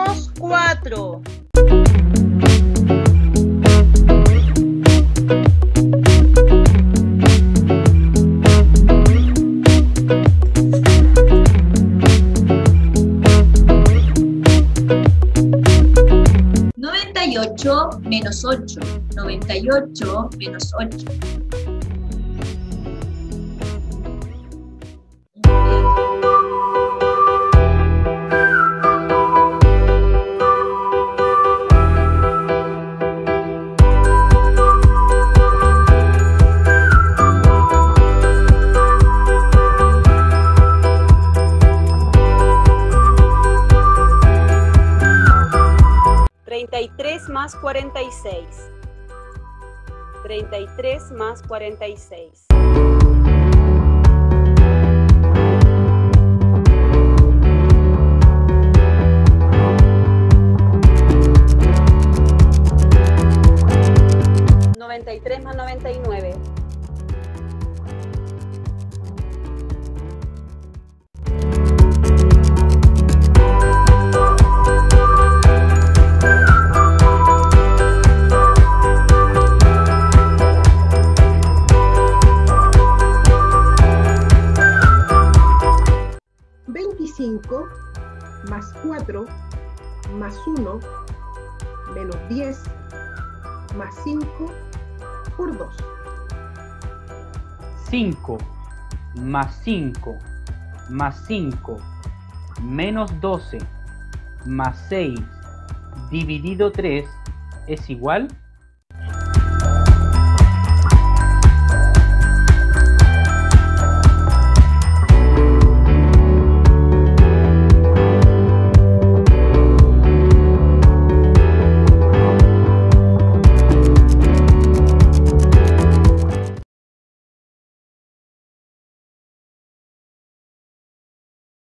menos 4. Noventa y ocho menos ocho. Noventa y ocho menos ocho. Y tres más cuarenta y seis. Treinta y tres más cuarenta y seis. Noventa y tres más noventa y nueve. Veinticinco más cuatro más uno menos diez más cinco por dos. 5 más 5 más 5 menos 12 más 6 dividido 3 es igual